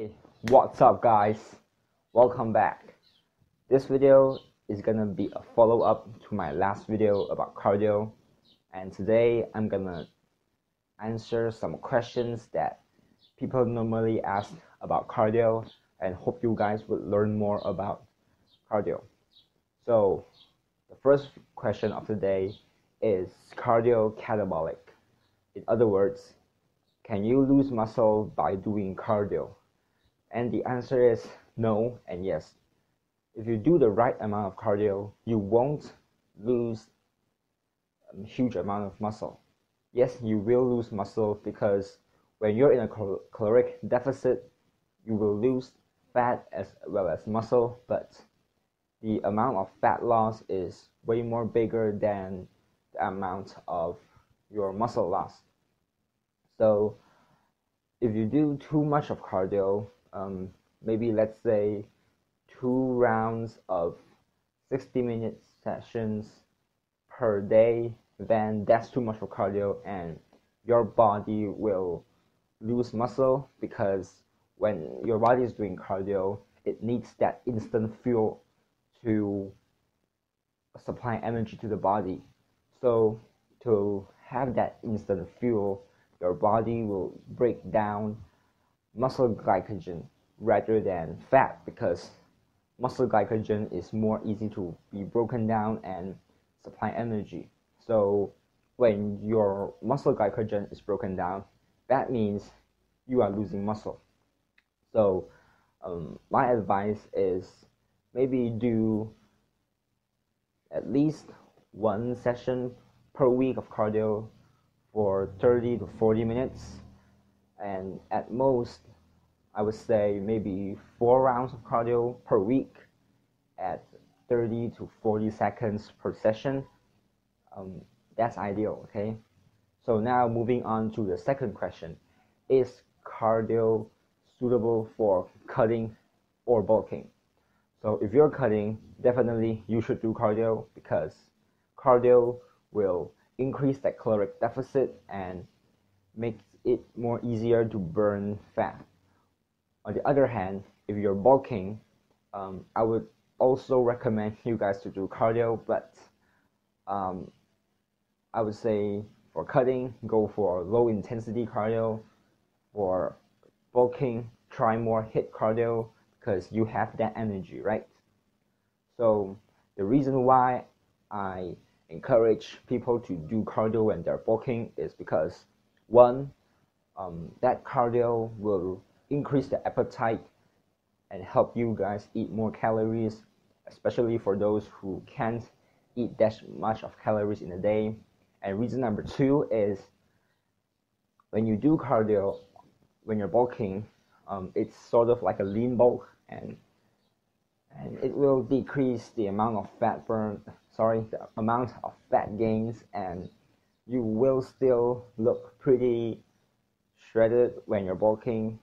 Hey, what's up guys? Welcome back. This video is gonna be a follow-up to my last video about cardio and today I'm gonna answer some questions that people normally ask about cardio and hope you guys would learn more about cardio. So the first question of the day is cardio catabolic. In other words, can you lose muscle by doing cardio? And the answer is no and yes. If you do the right amount of cardio, you won't lose a huge amount of muscle. Yes, you will lose muscle because when you're in a caloric deficit, you will lose fat as well as muscle, but the amount of fat loss is way more bigger than the amount of your muscle loss. So if you do too much of cardio, um, maybe let's say two rounds of 60 minute sessions per day, then that's too much for cardio and your body will lose muscle because when your body is doing cardio, it needs that instant fuel to supply energy to the body. So to have that instant fuel, your body will break down muscle glycogen rather than fat because muscle glycogen is more easy to be broken down and supply energy. So when your muscle glycogen is broken down, that means you are losing muscle. So um, my advice is maybe do at least one session per week of cardio for 30 to 40 minutes and at most I would say maybe four rounds of cardio per week at 30 to 40 seconds per session. Um, that's ideal, okay? So now moving on to the second question. Is cardio suitable for cutting or bulking? So if you're cutting, definitely you should do cardio because cardio will increase that caloric deficit and make it more easier to burn fat. On the other hand, if you're bulking, um, I would also recommend you guys to do cardio, but um, I would say for cutting, go for low intensity cardio. For bulking, try more HIIT cardio because you have that energy, right? So the reason why I encourage people to do cardio when they're bulking is because one, um, that cardio will increase the appetite and help you guys eat more calories, especially for those who can't eat that much of calories in a day. And reason number two is when you do cardio, when you're bulking, um, it's sort of like a lean bulk and and it will decrease the amount of fat burn sorry the amount of fat gains and you will still look pretty shredded when you're bulking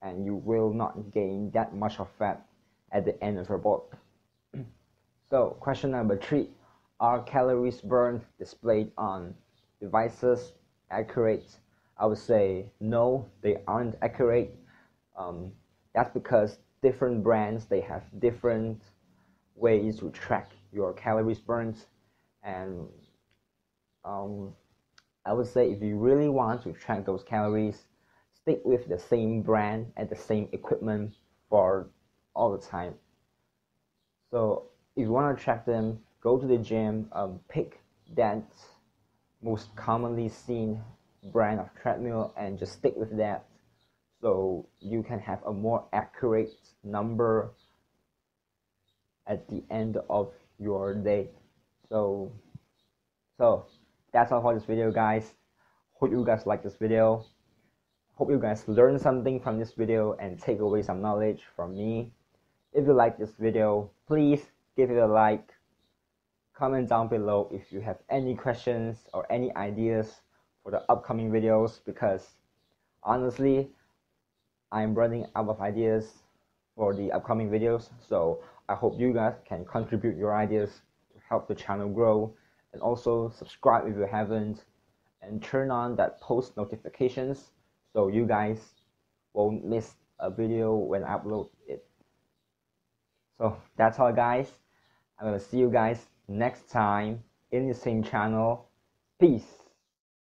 and you will not gain that much of fat at the end of your bulk. so question number three, are calories burned displayed on devices accurate? I would say no, they aren't accurate. Um, that's because different brands, they have different ways to track your calories burned and um, I would say if you really want to track those calories, stick with the same brand and the same equipment for all the time. So if you want to track them, go to the gym, um, pick that most commonly seen brand of treadmill and just stick with that so you can have a more accurate number at the end of your day so so that's all for this video guys hope you guys like this video Hope you guys learn something from this video and take away some knowledge from me. If you like this video, please give it a like. Comment down below if you have any questions or any ideas for the upcoming videos because honestly, I'm running out of ideas for the upcoming videos. So I hope you guys can contribute your ideas to help the channel grow and also subscribe if you haven't and turn on that post notifications so you guys won't miss a video when I upload it. So that's all guys. I'm gonna see you guys next time in the same channel. Peace.